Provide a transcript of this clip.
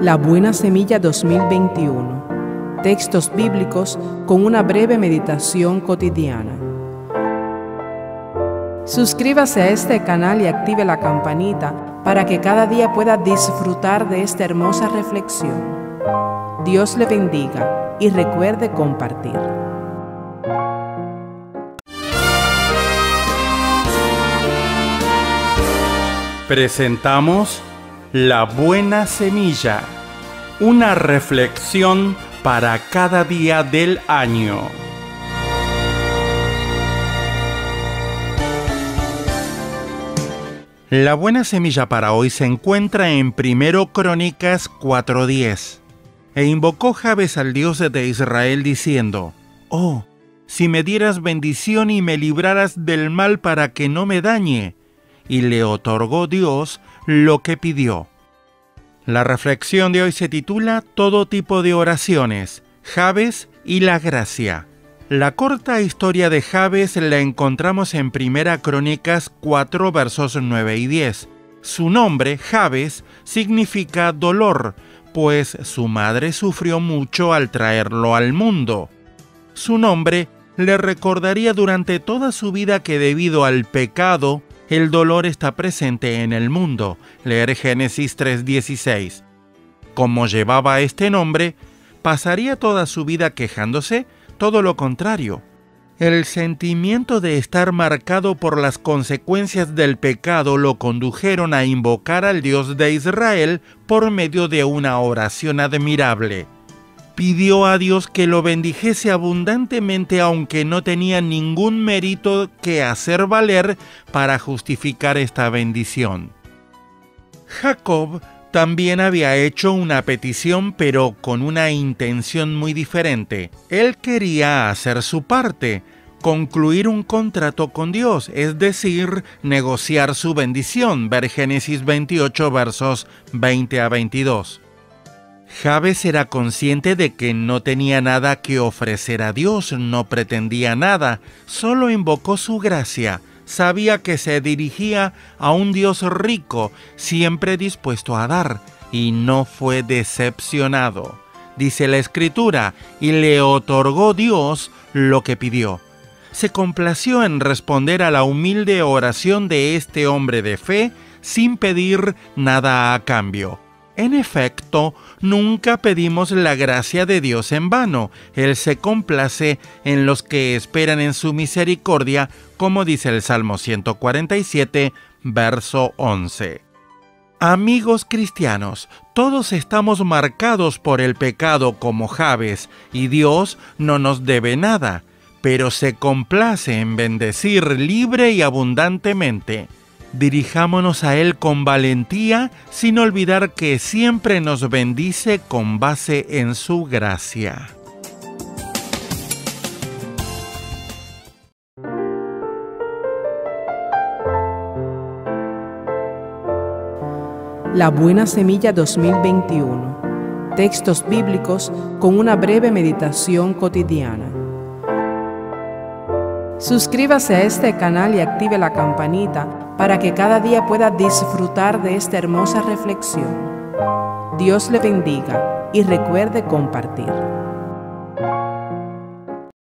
La Buena Semilla 2021. Textos bíblicos con una breve meditación cotidiana. Suscríbase a este canal y active la campanita para que cada día pueda disfrutar de esta hermosa reflexión. Dios le bendiga y recuerde compartir. Presentamos la buena semilla, una reflexión para cada día del año. La buena semilla para hoy se encuentra en Primero Crónicas 4:10. E invocó Jabes al Dios de Israel diciendo: Oh, si me dieras bendición y me libraras del mal para que no me dañe. Y le otorgó Dios lo que pidió. La reflexión de hoy se titula Todo tipo de oraciones, Jabes y la gracia. La corta historia de Jabes la encontramos en Primera Crónicas 4 versos 9 y 10. Su nombre, Jabes, significa dolor, pues su madre sufrió mucho al traerlo al mundo. Su nombre le recordaría durante toda su vida que debido al pecado el dolor está presente en el mundo. Leer Génesis 3:16. Como llevaba este nombre, ¿pasaría toda su vida quejándose? Todo lo contrario. El sentimiento de estar marcado por las consecuencias del pecado lo condujeron a invocar al Dios de Israel por medio de una oración admirable pidió a Dios que lo bendijese abundantemente aunque no tenía ningún mérito que hacer valer para justificar esta bendición. Jacob también había hecho una petición pero con una intención muy diferente. Él quería hacer su parte, concluir un contrato con Dios, es decir, negociar su bendición. Ver Génesis 28 versos 20 a 22. Jabes era consciente de que no tenía nada que ofrecer a Dios, no pretendía nada, solo invocó su gracia. Sabía que se dirigía a un Dios rico, siempre dispuesto a dar, y no fue decepcionado. Dice la Escritura, y le otorgó Dios lo que pidió. Se complació en responder a la humilde oración de este hombre de fe sin pedir nada a cambio. En efecto, nunca pedimos la gracia de Dios en vano. Él se complace en los que esperan en su misericordia, como dice el Salmo 147, verso 11. Amigos cristianos, todos estamos marcados por el pecado como Javes, y Dios no nos debe nada, pero se complace en bendecir libre y abundantemente dirijámonos a Él con valentía sin olvidar que siempre nos bendice con base en su gracia. La Buena Semilla 2021. Textos bíblicos con una breve meditación cotidiana. Suscríbase a este canal y active la campanita para que cada día pueda disfrutar de esta hermosa reflexión. Dios le bendiga y recuerde compartir.